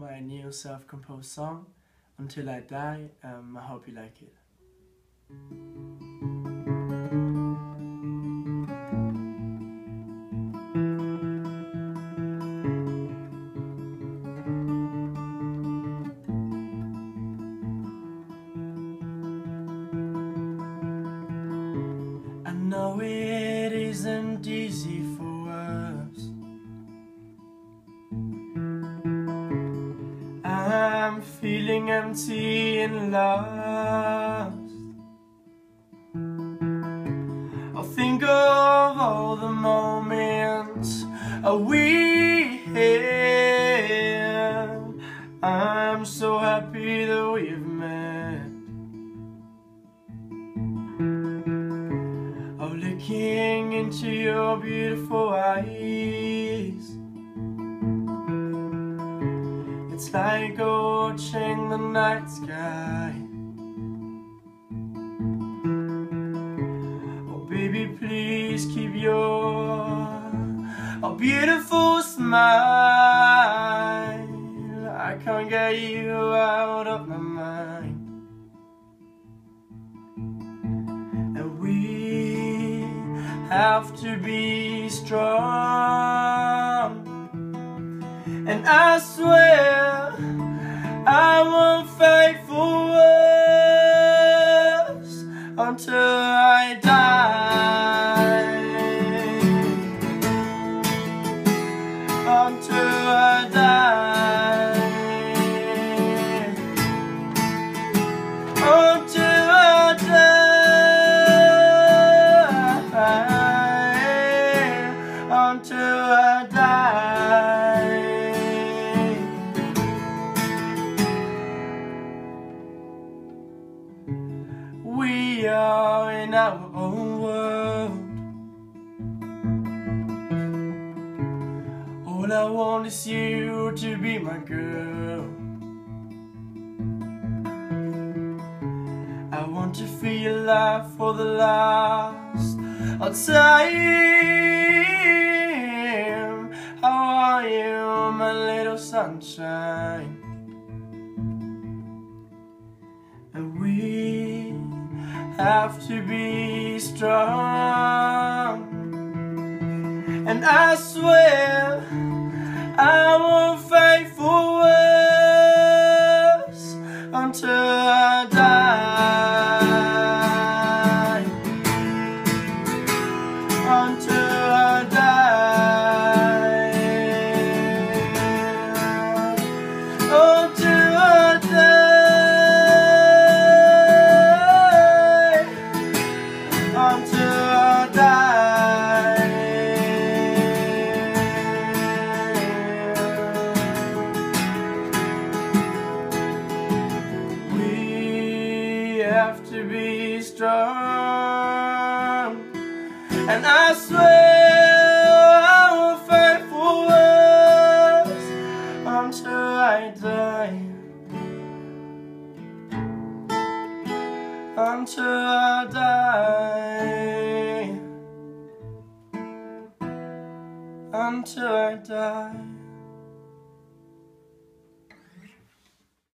my new self-composed song, Until I Die. Um, I hope you like it. I know it isn't easy I'm feeling empty and lost. I'll think of all the moments we had. I'm so happy that we've met. of looking into your beautiful eyes. Like watching the night sky. Oh, baby, please keep your oh, beautiful smile. I can't get you out of my mind. And we have to be strong. And I swear I won't fight We are in our own world. All I want is you to be my girl. I want to feel alive for the last time. How are you, my little sunshine? And we have to be strong. And I swear I won't fight have to be strong. And I swear I will fight for us until I die. Until I die. Until I die.